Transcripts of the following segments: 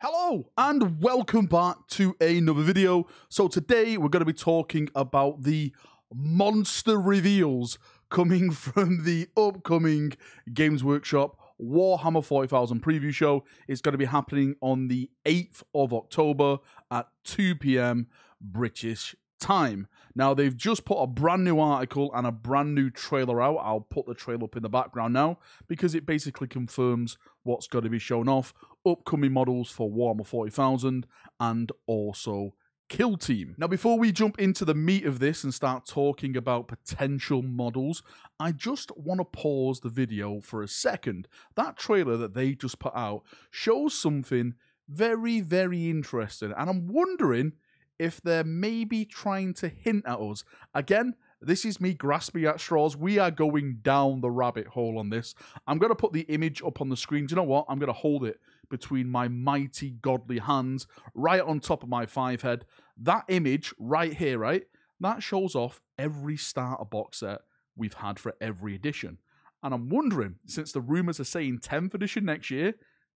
Hello and welcome back to another video. So today we're going to be talking about the monster reveals coming from the upcoming Games Workshop Warhammer 40,000 preview show. It's going to be happening on the 8th of October at 2 p.m. British time. Now, they've just put a brand new article and a brand new trailer out. I'll put the trailer up in the background now because it basically confirms what's going to be shown off upcoming models for Warhammer 40,000 and also Kill Team. Now, before we jump into the meat of this and start talking about potential models, I just want to pause the video for a second. That trailer that they just put out shows something very, very interesting, and I'm wondering if they're maybe trying to hint at us. Again, this is me grasping at straws. We are going down the rabbit hole on this. I'm going to put the image up on the screen. Do you know what? I'm going to hold it between my mighty godly hands, right on top of my five head. That image right here, right? That shows off every starter box set we've had for every edition. And I'm wondering, since the rumors are saying 10th edition next year,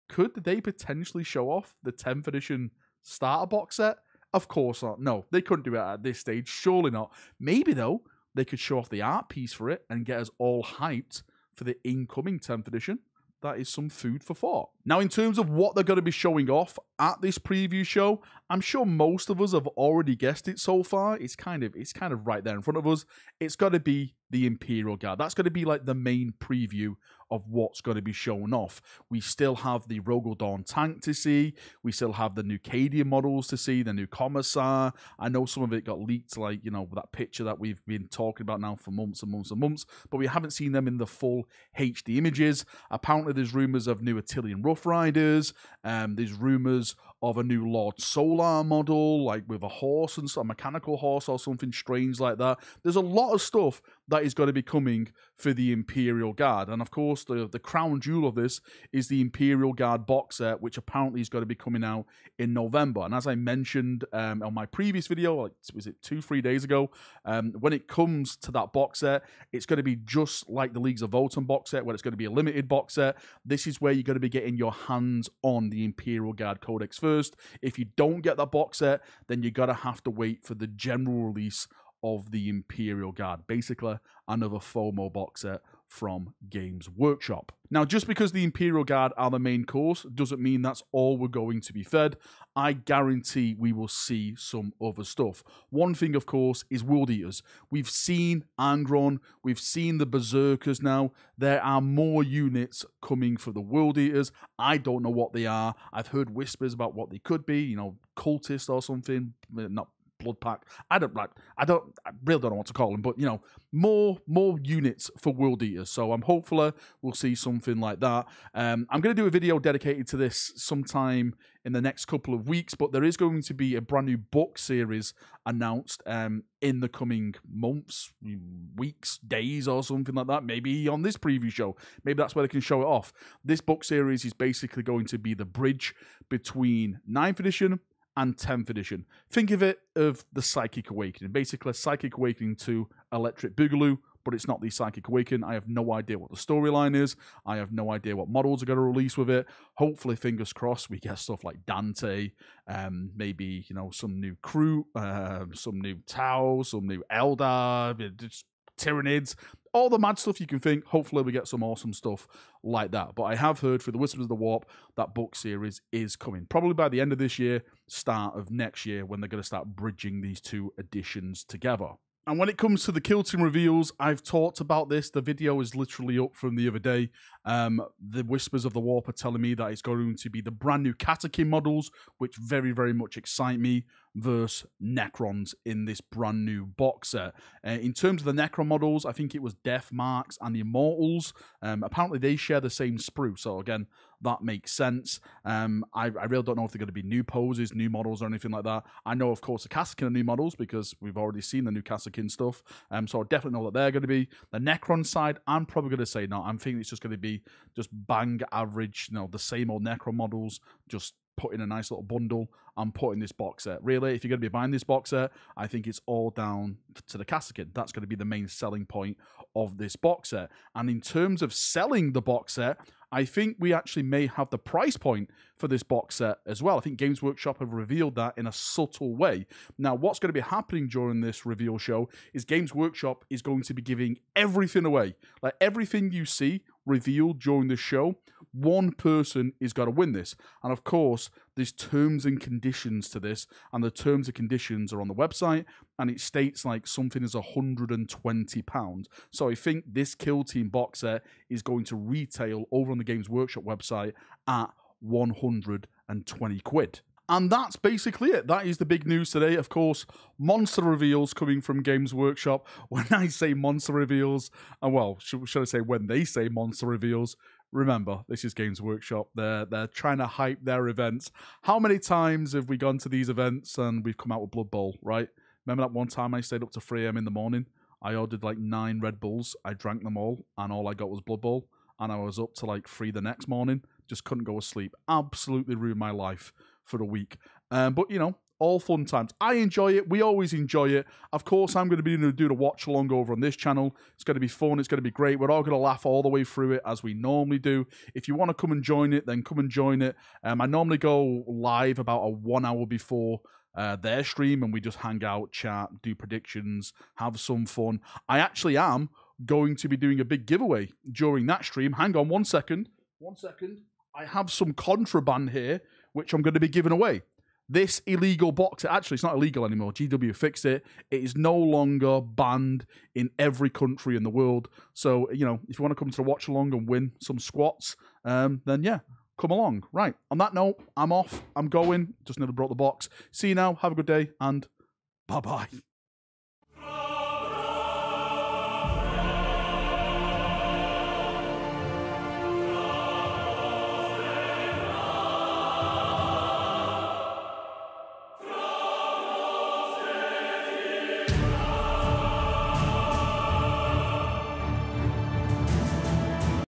could they potentially show off the 10th edition starter box set? Of course not. No, they couldn't do it at this stage. Surely not. Maybe, though, they could show off the art piece for it and get us all hyped for the incoming 10th edition that is some food for thought. Now, in terms of what they're going to be showing off at this preview show, I'm sure most of us have already guessed it so far. It's kind of it's kind of right there in front of us. It's got to be the Imperial Guard. That's going to be like the main preview of what's going to be shown off. We still have the Dorn tank to see. We still have the new Cadian models to see, the new Commissar. I know some of it got leaked, like, you know, that picture that we've been talking about now for months and months and months, but we haven't seen them in the full HD images. Apparently, there's rumors of new Attilan Rough Riders. Um, there's rumors of a new Lord Solar model, like with a horse and a mechanical horse or something strange like that. There's a lot of stuff that is going to be coming for the Imperial Guard. And of course, the, the crown jewel of this is the Imperial Guard box set, which apparently is going to be coming out in November. And as I mentioned um, on my previous video, like was it two, three days ago, um, when it comes to that box set, it's going to be just like the Leagues of Votann box set, where it's going to be a limited box set. This is where you're going to be getting your hands on the Imperial Guard Codex first. If you don't get that box set, then you're to have to wait for the general release of the Imperial Guard. Basically, another FOMO box set from Games Workshop. Now, just because the Imperial Guard are the main course doesn't mean that's all we're going to be fed. I guarantee we will see some other stuff. One thing, of course, is World Eaters. We've seen Angron, we've seen the Berserkers now. There are more units coming for the World Eaters. I don't know what they are. I've heard whispers about what they could be, you know, cultists or something, not blood pack. I don't like. I don't. I really don't know what to call them, but you know, more more units for world eaters. So I'm hopeful we'll see something like that. Um, I'm going to do a video dedicated to this sometime in the next couple of weeks, but there is going to be a brand new book series announced um, in the coming months, weeks, days, or something like that. Maybe on this preview show. Maybe that's where they can show it off. This book series is basically going to be the bridge between 9th edition and 10th edition. Think of it of the Psychic Awakening. Basically, Psychic Awakening to Electric Boogaloo, but it's not the Psychic Awakening. I have no idea what the storyline is. I have no idea what models are going to release with it. Hopefully, fingers crossed, we get stuff like Dante, um, maybe, you know, some new crew, uh, some new Tau, some new Eldar, Tyranids, all the mad stuff you can think. Hopefully, we get some awesome stuff like that. But I have heard through the Whispers of the Warp that book series is coming. Probably by the end of this year, start of next year, when they're going to start bridging these two editions together. And when it comes to the kill team reveals, I've talked about this. The video is literally up from the other day. Um, the Whispers of the Warp are telling me that it's going to be the brand new Kasrkin models, which very, very much excite me versus Necrons in this brand new box set. Uh, in terms of the Necron models, I think it was Death Marks and the Immortals. Um, apparently, they share the same sprue. So, again, that makes sense. Um, I, I really don't know if they're going to be new poses, new models, or anything like that. I know, of course, the Kasrkin are new models because we've already seen the new Kasrkin stuff. Um, so, I definitely know that they're going to be. The Necron side, I'm probably going to say no. I'm thinking it's just going to be just bang average, you know, the same old Necron models, just put in a nice little bundle and put in this box set. Really, if you're going to be buying this box set, I think it's all down to the Kasrkin. That's going to be the main selling point of this box set. And in terms of selling the box set, I think we actually may have the price point for this box set as well. I think Games Workshop have revealed that in a subtle way. Now, what's going to be happening during this reveal show is Games Workshop is going to be giving everything away. Like everything you see revealed during the show, one person is going to win this. And of course, there's terms and conditions to this, and the terms and conditions are on the website, and it states like something is £120. So I think this Kill Team box set is going to retail over on the Games Workshop website at 120 quid. And that's basically it. That is the big news today. Of course, monster reveals coming from Games Workshop. When I say monster reveals, and uh, well, should, should I say when they say monster reveals, remember this is Games Workshop. They're they're trying to hype their events. How many times have we gone to these events and we've come out with Blood Bowl, right? Remember that one time I stayed up to 3 a.m. in the morning? I ordered like nine Red Bulls. I drank them all, and all I got was Blood Bowl. And I was up to like three the next morning. Just couldn't go to sleep. Absolutely ruined my life for a week. Um, but you know, all fun times. I enjoy it. We always enjoy it. Of course, I'm going to be doing do the watch along over on this channel. It's going to be fun. It's going to be great. We're all going to laugh all the way through it as we normally do. If you want to come and join it, then come and join it. Um, I normally go live about a one hour before uh, their stream and we just hang out, chat, do predictions, have some fun. I actually am going to be doing a big giveaway during that stream. Hang on one second. One second. I have some contraband here which I'm going to be giving away. This illegal box, actually, it's not illegal anymore. GW fixed it. It is no longer banned in every country in the world. So, you know, if you want to come to the watch along and win some squats, um, then yeah, come along. Right. On that note, I'm off. I'm going. Just never brought the box. See you now. Have a good day and bye bye.